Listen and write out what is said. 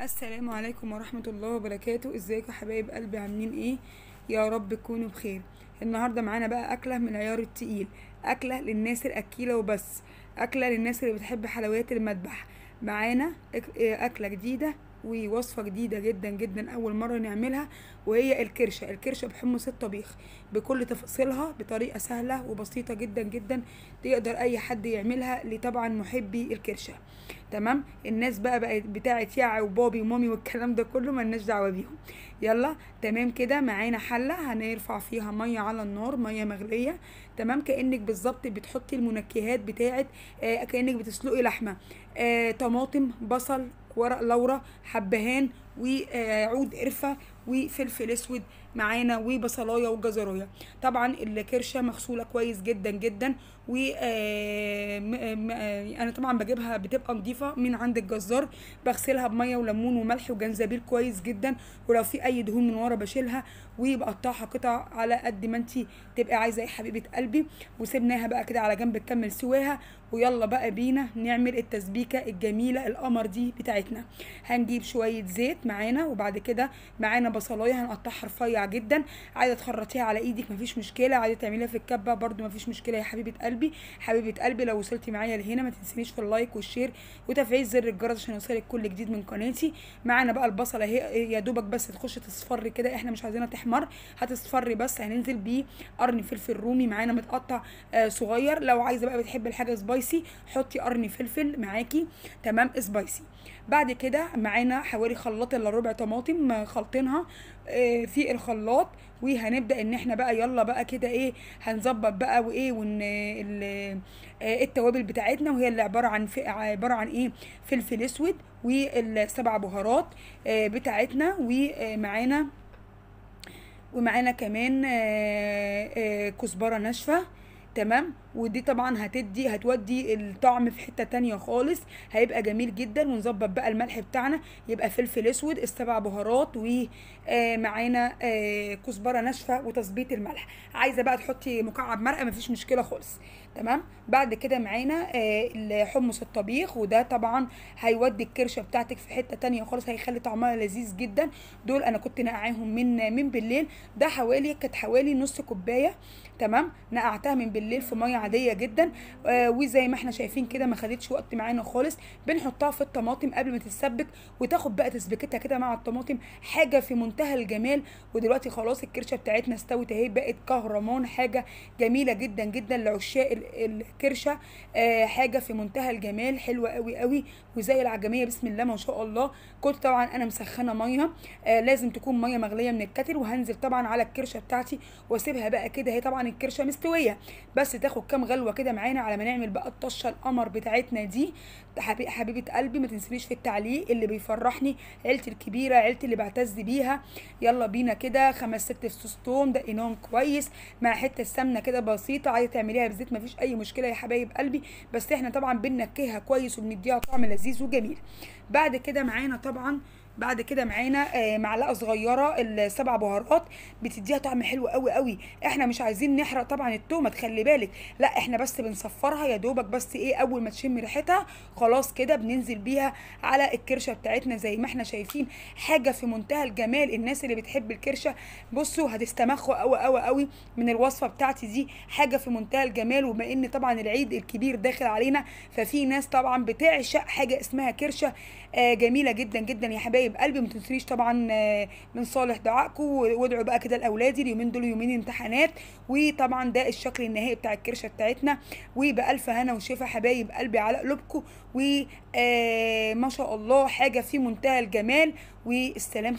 السلام عليكم ورحمة الله وبركاته. ازيكم حبايب قلبي؟ عاملين إيه؟ يا رب تكونوا بخير. النهاردة معانا بقى أكلة من العيار التقيل. أكلة للناس الأكيلة وبس. أكلة للناس اللي بتحب حلويات المذبح. معانا أك- أكلة جديدة ووصفة جديدة جدا جدا أول مرة نعملها وهي الكرشة. الكرشة بحمص الطبيخ بكل تفاصيلها بطريقة سهلة وبسيطة جدا جدا تقدر أي حد يعملها لطبعا محبي الكرشة. تمام؟ الناس بقى بقت بتاعت يا وبابي ومامي والكلام ده كله ملناش دعوة بيهم. يلا تمام كده؟ معانا حلة هنرفع فيها مية على النار مية مغلية. تمام؟ كأنك بالظبط بتحطي المنكهات بتاعت آه كأنك بتسلقي لحمة. آه طماطم بصل Laura Habehen وعود قرفة وفلفل أسود معانا وبصلاية وجزراية. طبعا الكرشة مغسولة كويس جدا جدا و آه، م- آه، أنا طبعا بجيبها بتبقى نظيفه من عند الجزار بغسلها بمية وليمون وملح وجنزبيل كويس جدا ولو في أي دهون من ورا بشيلها وبقطعها قطع على قد ما انت تبقي عايزة يا حبيبة قلبي. وسيبناها بقى كده على جنب تكمل سواها ويلا بقى بينا نعمل التسبيكة الجميلة القمر دي بتاعتنا. هنجيب شوية زيت معانا وبعد كده معانا بصلاية هنقطعها رفيع جدا. عايزة تخرطيها على إيدك مفيش مشكلة. عايزة تعمليها في الكبة برده مفيش مشكلة. يا حبيبة قلبي حبيبة قلبي لو وصلتي معايا لهنا ما تنسينيش في ال like وال share وتفعيل زر الجرس عشان يوصلك كل جديد من قناتي. معانا بقى البصلة اهي يا دوبك بس تخش تصفر كده. إحنا مش عايزينها تحمر هتصفر بس. هننزل بيه قرن فلفل رومي. معانا متقطع آه صغير. لو عايزة بقى بتحبي الحاجة spicy حطي قرن فلفل معاكي. تمام spicy بعد كده معانا حوالي خلاط إلا ربع طماطم خلطينها آه، في الخلاط وهنبدأ إن إحنا بقى يلا بقى كده إيه هنظبط بقى وإيه ون ال- آه، التوابل بتاعتنا وهي اللي عبارة عن عبارة عن إيه فلفل أسود والسبع بهارات آه، بتاعتنا ومعانا ومعانا كمان كزبرة ناشفة تمام؟ ودي طبعا هتدي هتودي الطعم في حتة تانية خالص. هيبقى جميل جدا. ونظبط بقى الملح بتاعنا. يبقى فلفل أسود السبع بهارات ومعانا كزبرة ناشفة وتظبيط الملح. عايزة بقى تحطي مكعب مرقة؟ مفيش مشكلة خالص. تمام؟ بعد كده معانا آه، حمص الطبيخ. وده طبعا هيودي الكرشة بتاعتك في حتة تانية خالص. هيخلي طعمها لذيذ جدا. دول أنا كنت نقعاهم من من بالليل. ده حوالي كانت حوالي نص كوباية. تمام؟ نقعتها من بالليل. في ميه عادية جدا آه وزي ما إحنا شايفين كده ما خدتش وقت معانا خالص. بنحطها في الطماطم قبل ما تتسبك وتاخد بقى تسبيكتها كده مع الطماطم حاجة في منتهى الجمال. ودلوقتي خلاص الكرشة بتاعتنا استوت اهي بقت كهرمان حاجة جميلة جدا جدا لعشاق ال- الكرشة آه حاجة في منتهى الجمال حلوة قوي قوي. وزي العجمية بسم الله ما شاء الله. كنت طبعا أنا مسخنة مية آه لازم تكون مية مغلية من الكتل وهنزل طبعا على الكرشة بتاعتي وأسيبها بقى كده هي طبعا الكرشة مستوية. بس تاخد كام غلوة كده معانا على ما نعمل بقى الطشة القمر بتاعتنا دي. حبي- حبيبة قلبي ما تنسينيش في التعليق اللي بيفرحني عيلتي الكبيرة عيلتي اللي بعتز بيها. يلا بينا كده خمس ست توم دقيناهم كويس. مع حتة سمنة كده بسيطة عايزة تعمليها بزيت مفيش أي مشكلة يا حبايب قلبي. بس إحنا طبعا بننكهها كويس وبنديها طعم لذيذ وجميل. بعد كده معانا طبعا بعد كده معانا آه، معلقة صغيرة السبع بهارات بتديها طعم حلو قوي قوي. إحنا مش عايزين نحرق طبعا التومه تخلي بالك. لا إحنا بس بنصفرها يا دوبك بس إيه أول ما تشم ريحتها خلاص كده بننزل بيها على الكرشة بتاعتنا زي ما إحنا شايفين. حاجة في منتهى الجمال الناس اللي بتحب الكرشة بصوا هتستمخوا قوي قوي قوي من الوصفة بتاعتي دي. حاجة في منتهى الجمال وبما ان طبعا العيد الكبير داخل علينا ففي ناس طبعا بتعشق حاجة اسمها كرشة آه جميلة جدا جدا يا حبايب. قلبي ما تنسونيش طبعا آه من صالح دعائكم وادعوا بقى كده لأولادي اليومين دول يومين امتحانات وطبعا ده الشكل النهائي بتاع الكرشة بتاعتنا وبالف هنا وشفا حبايب قلبي على قلوبكم وما شاء الله حاجة في منتهى الجمال والسلام